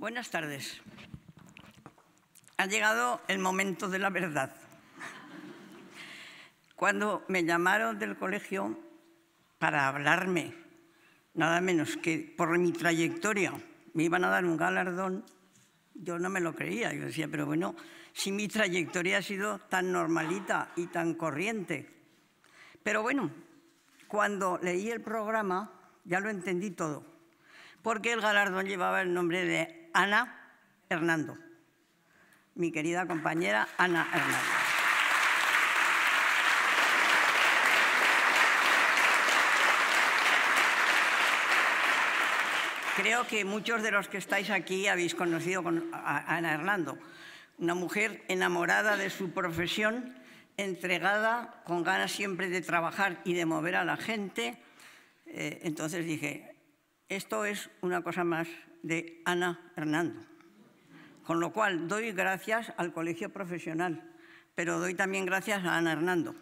Buenas tardes. Ha llegado el momento de la verdad. Cuando me llamaron del colegio para hablarme, nada menos que por mi trayectoria, me iban a dar un galardón, yo no me lo creía. Yo decía, pero bueno, si mi trayectoria ha sido tan normalita y tan corriente. Pero bueno, cuando leí el programa ya lo entendí todo, porque el galardón llevaba el nombre de Ana Hernando, mi querida compañera Ana Hernando. Creo que muchos de los que estáis aquí habéis conocido a Ana Hernando, una mujer enamorada de su profesión, entregada, con ganas siempre de trabajar y de mover a la gente. Eh, entonces dije, esto es una cosa más de Ana Hernando. Con lo cual doy gracias al colegio profesional, pero doy también gracias a Ana Hernando.